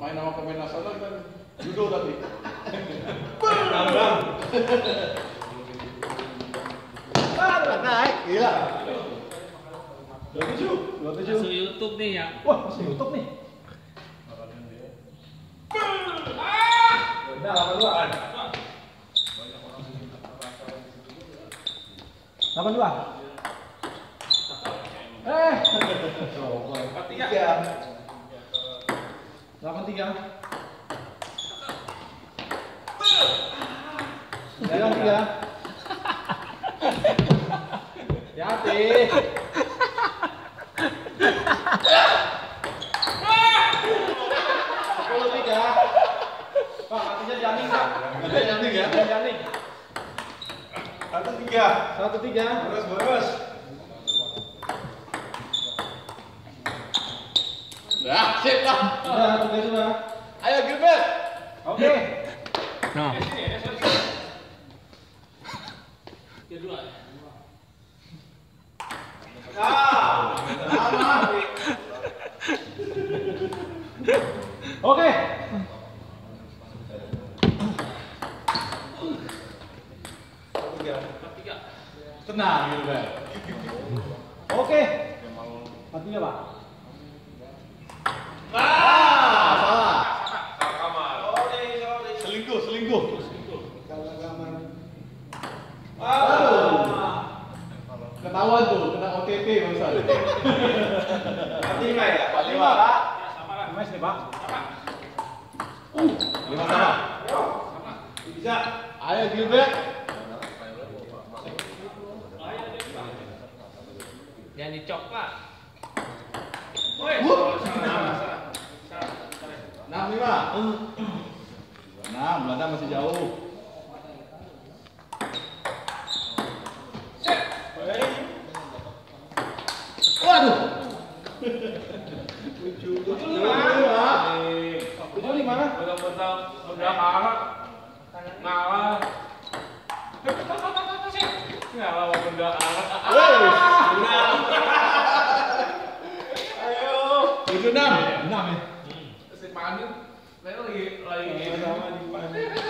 main sama pemain nasional kan judo tadi. Naik, gila. Dua tujuh, dua tujuh. Masuk YouTube nih ya. Wah, masih YouTube nih. Udah, 82 kan? 82. Eh, Empat tiga. Tiga. 83. Sembilan tiga. Hati. Sepuluh tiga. Pak, pak. Ya? Satu tiga. Satu tiga. Boros boros. Nah, sip lah. Oke sudah. Ayo Gilbert. Oke. Nah. Ah, sama. Oke. Tenang Gilbert. Oke. Empat tiga pak. Ah, salah. Selingkuh, selingkuh. Ketahuan tuh, OTT lima ya. Lima, Pak. Lima sini pak. Lima sama. Bisa. Ayo dicok pak. Enam lima. Enam, Belanda masih jauh. Waduh. Udah kalah. Ngalah. Ngalah udah kalah. Tujuh enam. Enam ya. Well, you, like, you know,